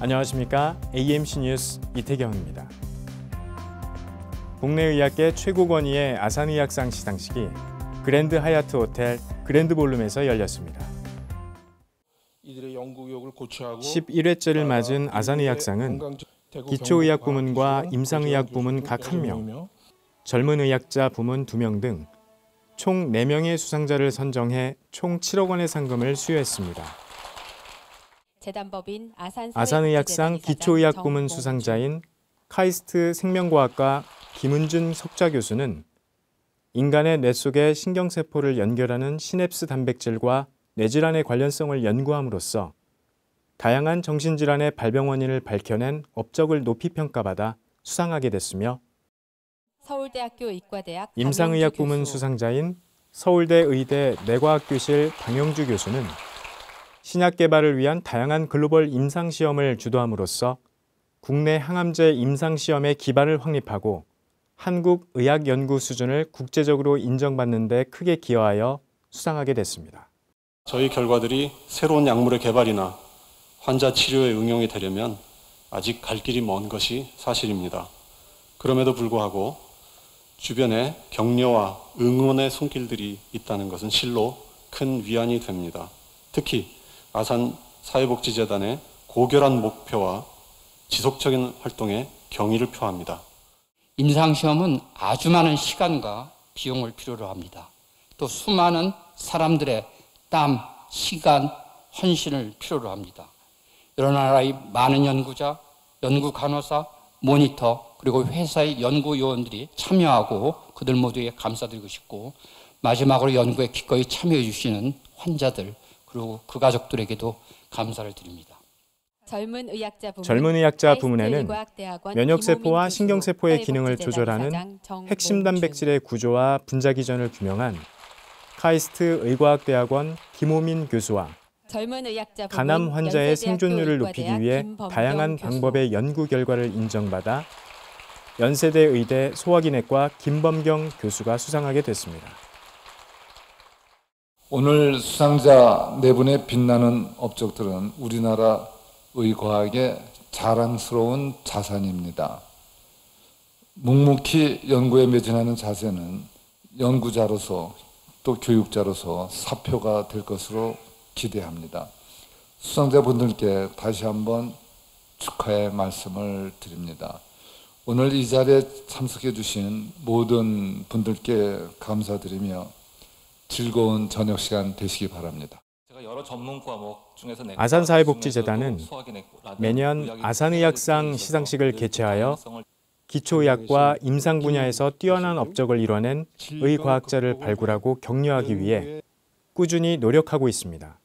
안녕하십니까 AMC 뉴스 이태경입니다. 국내 의학계 최고 권위의 아산의학상 시상식이 그랜드 하얏트 호텔 그랜드 볼룸에서 열렸습니다. 이들의 연구력을 고취하고 11회째를 맞은 아산의학상은 기초의학 부문과 임상의학 부문 각 1명, 젊은 의학자 부문 2명 등 총 4명의 수상자를 선정해 총 7억 원의 상금을 수여했습니다. 재단법인 아산 아산의학상 기초의학 부문 수상자인 카이스트 생명과학과 김은준 석좌 교수는 인간의 뇌 속의 신경세포를 연결하는 시냅스 단백질과 뇌질환의 관련성을 연구함으로써 다양한 정신질환의 발병 원인을 밝혀낸 업적을 높이 평가받아 수상하게 됐으며 서울대학교 의과대학 임상의학 강영주 부문 수상자인 서울대 의대 뇌과학교실 방영주 교수는 신약 개발을 위한 다양한 글로벌 임상 시험을 주도함으로써 국내 항암제 임상 시험의 기반을 확립하고 한국 의학 연구 수준을 국제적으로 인정받는 데 크게 기여하여 수상하게 됐습니다. 저희 결과들이 새로운 약물의 개발이나 환자 치료에 응용이 되려면 아직 갈 길이 먼 것이 사실입니다. 그럼에도 불구하고 주변에 격려와 응원의 손길들이 있다는 것은 실로 큰 위안이 됩니다. 특히 아산 사회복지재단의 고결한 목표와 지속적인 활동에 경의를 표합니다. 임상시험은 아주 많은 시간과 비용을 필요로 합니다. 또 수많은 사람들의 땀, 시간, 헌신을 필요로 합니다. 여러 나라의 많은 연구자, 연구 간호사, 모니터, 그리고 회사의 연구 요원들이 참여하고 그들 모두에 감사드리고 싶고 마지막으로 연구에 기꺼이 참여해 주시는 환자들 그리고 그 가족들에게도 감사를 드립니다. 젊은 의학자 부문, 젊은 의학자 부문에는 면역세포와 신경세포의 기능을 조절하는 핵심 단백질의 구조와 분자 기전을 규명한 카이스트 의과학대학원 김호민 교수와 젊은 의학자 부문, 간암 환자의 생존율을 높이기 위해 다양한 교수, 방법의 연구 결과를 인정받아 연세대 의대 소화기내과 김범경 교수가 수상하게 됐습니다. 오늘 수상자 네 분의 빛나는 업적들은 우리나라 의 과학의 자랑스러운 자산입니다. 묵묵히 연구에 매진하는 자세는 연구자로서 또 교육자로서 사표가 될 것으로 기대합니다. 수상자분들께 다시 한번 축하의 말씀을 드립니다. 오늘 이 자리에 참석해 주신 모든 분들께 감사드리며 즐거운 저녁 시간 되시기 바랍니다. 아산사회복지재단은 매년 아산의학상 시상식을 그 개최하여 기초의학과 임상 분야에서 뛰어난 업적을 이뤄낸 의과학자를 발굴하고 격려하기 위해 꾸준히 노력하고 있습니다.